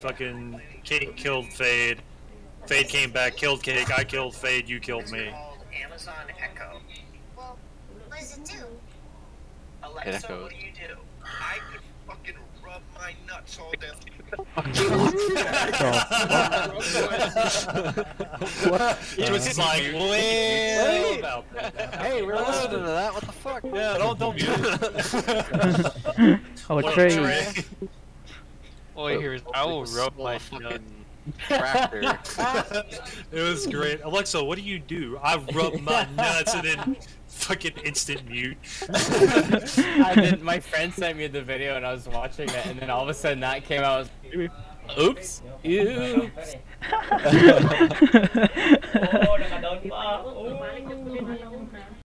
Fucking Cake killed Fade. Fade came back, killed Cake. I killed Fade. You killed me. Amazon Echo. Well, what does it do? Alexa, echoes. what do you do? I could fucking rub my nuts all day. It was like, well. Hey, we're listening to that. What the fuck? Yeah, don't don't mute it. oh, a What tree. tray. All I hear is rub my fucking tractor. it was great. Alexa, what do you do? I rub my nuts and then fucking instant mute. I mean, My friend sent me the video and I was watching it, and then all of a sudden that came out. Oops. Oops.